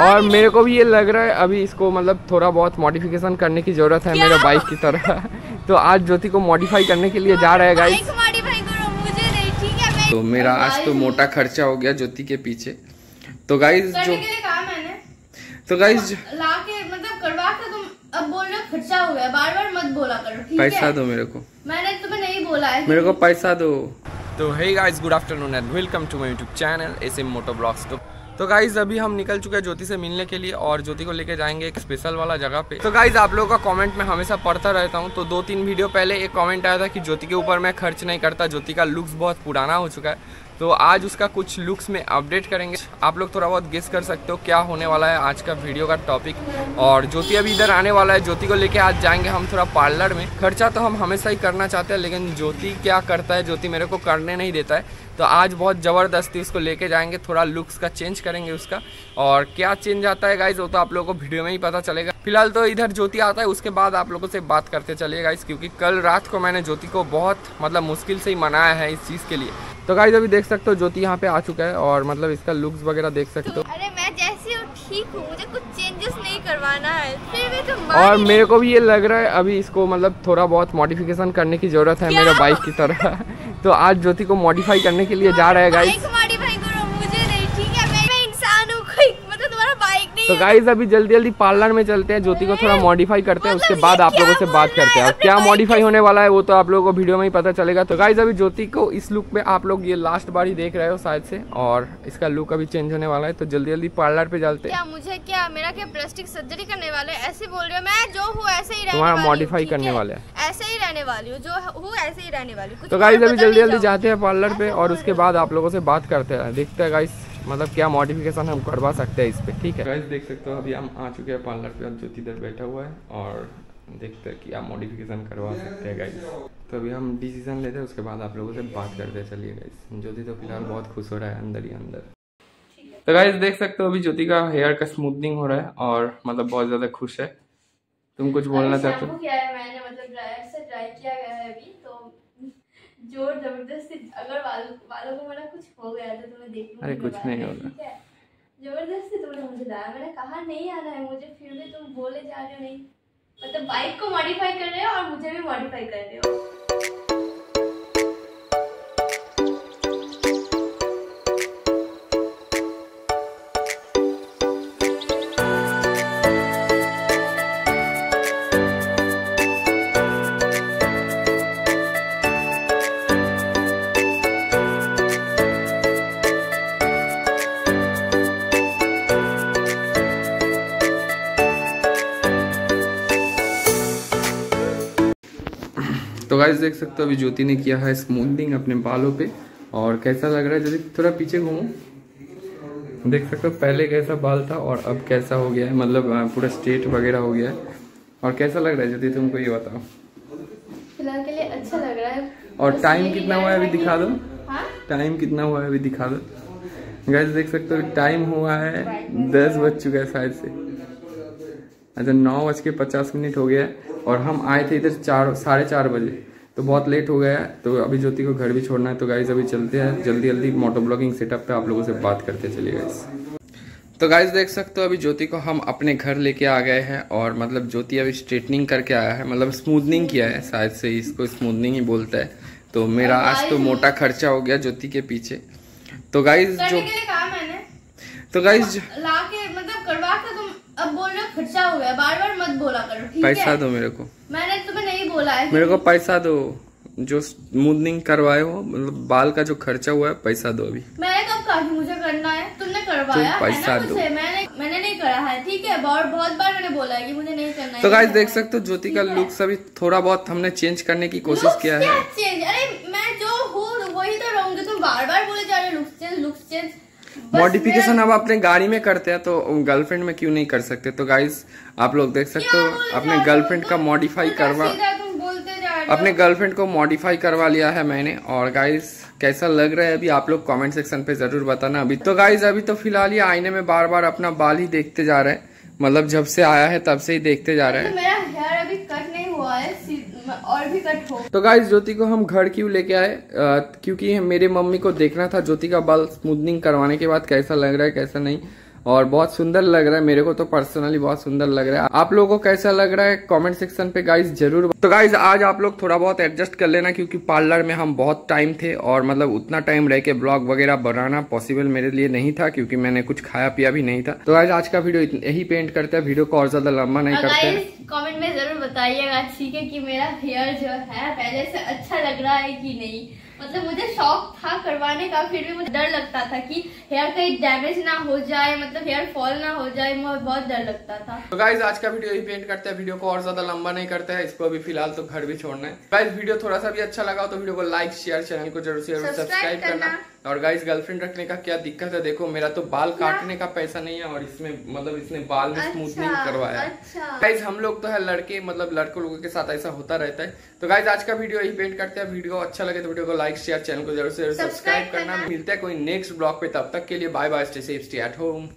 और मेरे को भी ये लग रहा है अभी इसको मतलब थोड़ा बहुत मॉडिफिकेशन करने की ज़रूरत है मेरे बाइक की तरह। तो आज ज्योति को मॉडिफाई करने के लिए जा रहा है गाइस है तो मेरा आज तो मोटा खर्चा हो गया ज्योति के पीछे। तो गाइस जो करने के लिए कहा मैंने। तो गाइस ला मतलब करवा के तुम अब बोल खर्चा हो गया बार बार मत बोला करो पैसा दो मेरे को। मैंने तुम्हें नहीं बोला है। मेरे को पैसा दो। तो hey guys good afternoon and welcome to my YouTube channel S M moto vlogs तो तो गाइज़ अभी हम निकल चुके हैं ज्योति से मिलने के लिए और ज्योति को लेके जाएँगे एक स्पेशल वाला जगह पे। तो गाइज़ आप लोगों का कमेंट में हमेशा पढ़ता रहता हूँ। तो दो तीन वीडियो पहले एक कमेंट आया था कि ज्योति के ऊपर मैं खर्च नहीं करता। ज्योति का लुक्स बहुत पुराना हो चुका है। तो आज उसका कुछ लुक्स में अपडेट करेंगे। आप लोग थोड़ा बहुत गेस कर सकते हो क्या होने वाला है आज का वीडियो का टॉपिक और ज्योति अभी इधर आने वाला है। ज्योति को लेके आज जाएँगे हम थोड़ा पार्लर में। खर्चा तो हम हमेशा ही करना चाहते हैं, लेकिन ज्योति क्या करता है, ज्योति मेरे को करने नहीं देता है। तो आज बहुत ज़बरदस्ती उसको लेके जाएँगे, थोड़ा लुक्स का चेंज करेंगे उसका। और क्या चेंज आता है गाइज़ वो तो आप लोगों को वीडियो में ही पता चलेगा। फ़िलहाल तो इधर ज्योति आता है, उसके बाद आप लोगों से बात करते चलिए गाइज़ क्योंकि कल रात को मैंने ज्योति को बहुत मतलब मुश्किल से ही मनाया है इस चीज़ के लिए। तो गाइज़ अभी देख सकते हो ज्योति यहाँ पे आ चुका है और मतलब इसका लुक्स वगैरह देख सकते हो। अरे मैं जैसी हूँ ठीक हूँ मुझे कुछ चेंजेस नहीं करवाना है। फिर भी तो और मेरे को भी ये लग रहा है अभी इसको मतलब थोड़ा बहुत मॉडिफिकेशन करने की ज़रूरत है मेरे बाइक की तरह। तो आज ज्योति को मॉडिफाई करने के लिए जा रहा है गाइज़ तो गाइज़ अभी जल्दी जल्दी पार्लर में चलते हैं। ज्योति को थोड़ा मॉडिफाई करते हैं उसके मतलब बाद आप लोगों से बात करते हैं? और क्या मॉडिफाई होने वाला है वो तो आप लोगों को वीडियो में ही पता चलेगा। तो गाइज़ अभी ज्योति को इस लुक में आप लोग ये लास्ट बार ही देख रहे हो शायद से और इसका लुक अभी चेंज होने वाला है। तो जल्दी जल्दी पार्लर पे चलते हैं। क्या मुझे क्या मेरा क्या प्लास्टिक सर्जरी करने वाले ऐसे बोल रहे हो मैं जो हूँ ऐसे ही तुम्हारा ठीक करने वाले हैं। ऐसे ही रहने वाली हूँ जो हूँ ऐसे ही रहने वाली तो गाइज़ अभी जल्दी जल्दी जाते हैं पार्लर पे और उसके बाद आप लोगों से बात करते हैं। देखते हैं गाइस मतलब क्या मॉडिफिकेशन हम करवा सकते हैं इस पे ठीक है? गाइस देख सकते हो अभी हम आ चुके हैं पार्लर पे और ज्योति इधर बैठा हुआ है और देखते हैं क्या मॉडिफिकेशन करवा सकते हैं गाइस तो अभी हम डिसीज़न लेते हैं उसके बाद आप लोगों से बात करते हैं चलिए गाइस ज्योति तो फ़िलहाल बहुत खुश हो रहा है अंदर ही अंदर. तो गाइस देख सकते हो अभी ज्योति का हेयर का स्मूथनिंग हो रहा है और मतलब बहुत ज़्यादा खुश है. तुम कुछ बोलना चाहते हो शैम्पू किया है मैंने मतलब ड्रायर से ड्राई किया गया है अभी तो ज़ोर ज़बरदस्ती अगर वालों वालों को मेरा कुछ हो गया तो तुम्हें देखने अरे कुछ नहीं होगा। ज़बरदस्ती तुमने मुझे लाया। मैंने कहा नहीं आना है मुझे फिर भी तुम बोले जा रहे हो नहीं। मतलब बाइक को मॉडिफाई कर रहे हो और मुझे भी मॉडिफाई कर रहे हो। गाइस देख सकते हो अभी ज्योति ने किया है स्मूथनिंग अपने बालों पे। और कैसा लग रहा है? ज्योति थोड़ा पीछे घूमो। देख सकते हो पहले कैसा बाल था और अब कैसा हो गया है। मतलब पूरा स्ट्रेट वगैरह हो गया है। और कैसा लग रहा है? ज्योति तुमको ये बताओ। फ़िलहाल के लिए अच्छा लग रहा है। और टाइम कितना हुआ है अभी दिखा दो। हाँ? टाइम कितना हुआ है अभी दिखा दो। गाइस देख सकते हो टाइम हुआ है दस बज चुका है शायद से। अच्छा नौ बज के पचास मिनट हो गया है। और हम आए थे इधर चार साढ़े चार बजे। तो बहुत लेट हो गया है तो अभी ज्योति को घर भी छोड़ना है। तो गाइज़ अभी चलते हैं। जल्दी जल्दी मोटो ब्लॉगिंग सेटअप पे आप लोगों से बात करते चलिए गाइज़ तो गाइज़ देख सकते हो अभी ज्योति को हम अपने घर लेके आ गए हैं और मतलब ज्योति अभी स्ट्रेटनिंग करके आया है। मतलब स्मूथनिंग किया है शायद से इसको स्मूथनिंग ही बोलता है। तो मेरा आज तो मोटा खर्चा हो गया ज्योति के पीछे। तो गाइज़ जो तो गाइज़ मतलब करवा अब बोल रहे खर्चा हो गया बार बार मत बोला करो ठीक पैसा है? दो मेरे को। मैंने तुम्हें नहीं बोला है मेरे को पैसा दो जो स्मूथनिंग करवाए हो मतलब बाल का जो खर्चा हुआ है पैसा दो अभी। मैंने कब कहा कि मुझे करना है? तुमने करवाया है पैसा है ना दो। मैंने मैंने नहीं करा है ठीक है? बहुत बहुत बार मैंने बोला है कि मुझे नहीं करना है तो गाइस देख सकते हो ज्योति का ठीक। लुक्स अभी थोड़ा बहुत हमने चेंज करने की कोशिश किया है। चेंज अरे मैं जो हूँ वही तो रहूँगी। तुम बार बार बोले जा रहे हो looks change looks change modification अब अपने गाड़ी में करते हैं तो गर्लफ्रेंड में क्यों नहीं कर सकते? तो गाइस आप लोग देख सकते हो अपने गर्लफ्रेंड का मॉडिफाई करवा अपने गर्लफ्रेंड को मॉडिफाई करवा लिया है मैंने और गाइस कैसा लग रहा है अभी आप लोग कमेंट सेक्शन पे ज़रूर बताना अभी। तो गाइस अभी तो फ़िलहाल ये आईने में बार बार अपना बाल ही देखते जा रहे हैं। मतलब जब से आया है तब से ही देखते जा रहे हैं। तो मेरा हेयर अभी कट नहीं हुआ है और भी कट हो। तो गाइस ज्योति को हम घर क्यों लेके आए? क्योंकि मेरे मम्मी को देखना था ज्योति का बाल स्मूदनिंग करवाने के बाद कैसा लग रहा है, कैसा नहीं। और बहुत सुंदर लग रहा है मेरे को तो पर्सनली बहुत सुंदर लग रहा है। आप लोगों को कैसा लग रहा है? कमेंट सेक्शन पे गाइस ज़रूर तो गाइस आज आप लोग थोड़ा बहुत एडजस्ट कर लेना क्योंकि पार्लर में हम बहुत टाइम थे और मतलब उतना टाइम रह के ब्लॉग वगैरह बनाना पॉसिबल मेरे लिए नहीं था क्योंकि मैंने कुछ खाया पिया भी नहीं था। तो गाइज़ आज का वीडियो यही पेंट करते हैं वीडियो को और ज़्यादा लंबा नहीं करते हैं। कमेंट में ज़रूर बताइएगा ठीक है कि मेरा हेयर जो है पहले से अच्छा लग रहा है की नहीं? मतलब मुझे शौक था करवाने का फिर भी मुझे डर लगता था कि हेयर कहीं डैमेज ना हो जाए मतलब हेयर फॉल ना हो जाए मुझे बहुत डर लगता था। तो गाइज़ आज का वीडियो ही पेंट करते हैं। वीडियो को और ज़्यादा लंबा नहीं करते हैं। इसको अभी फ़िलहाल तो घर भी छोड़ना है। गाइज़ वीडियो थोड़ा सा भी अच्छा लगा तो वीडियो को लाइक शेयर चैनल को ज़रूर सब्सक्राइब करना। और गाइस गर्लफ्रेंड रखने का क्या दिक्कत है? देखो मेरा तो बाल काटने का पैसा नहीं है और इसमें मतलब इसने बाल में स्मूथनिंग अच्छा, करवाया। अच्छा। गाइस हम लोग तो है लड़के मतलब लड़कों लोगों के साथ ऐसा होता रहता है। तो गाइज़ आज का वीडियो यही पेंट करते हैं। वीडियो अच्छा लगे तो वीडियो को लाइक शेयर चैनल को ज़रूर से ज़रूर सब्सक्राइब करना। मिलता है कोई नेक्स्ट ब्लॉग पे। तब तक के लिए bye bye stay safe stay at home